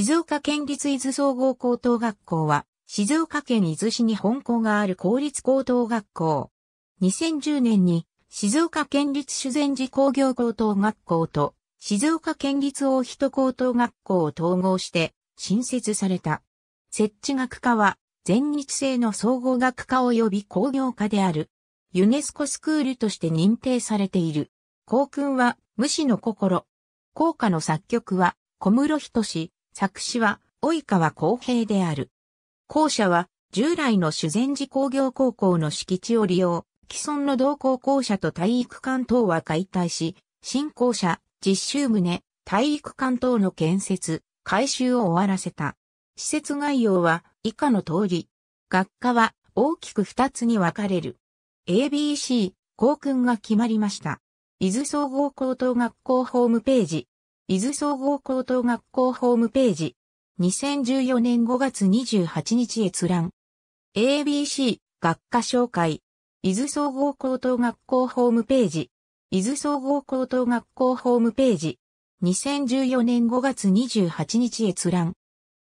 静岡県立伊豆総合高等学校は、静岡県伊豆市に本校がある公立高等学校。2010年に、静岡県立修善寺工業高等学校と、静岡県立大人高等学校を統合して、新設された。設置学科は、全日制の総合学科及び工業科である。ユネスコスクールとして認定されている。校訓は、無視の心。校歌の作曲は、小室仁志、作詞は、及川公平である。校舎は、従来の修善寺工業高校の敷地を利用、既存の同校校舎と体育館等は解体し、新校舎、実習棟、体育館等の建設、改修を終わらせた。施設概要は以下の通り。学科は大きく二つに分かれる。ABC、校訓が決まりました。伊豆総合高等学校ホームページ。伊豆総合高等学校ホームページ。2014年5月28日閲覧。ABC、学科紹介。伊豆総合高等学校ホームページ。伊豆総合高等学校ホームページ。2014年5月28日閲覧。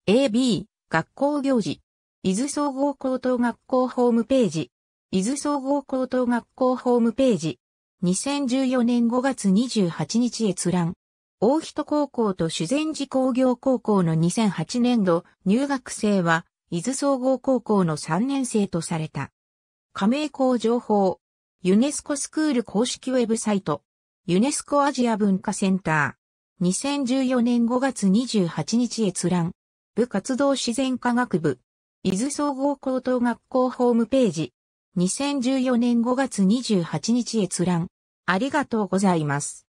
AB、学校行事。伊豆総合高等学校ホームページ。伊豆総合高等学校ホームページ。2014年5月28日閲覧。大人高校と修善寺工業高校の2008年度入学生は、伊豆総合高校の3年生とされた。加盟校情報。ユネスコスクール公式ウェブサイト。ユネスコアジア文化センター。2014年5月28日閲覧。部活動自然科学部、伊豆総合高等学校ホームページ、2014年5月28日閲覧。ありがとうございます。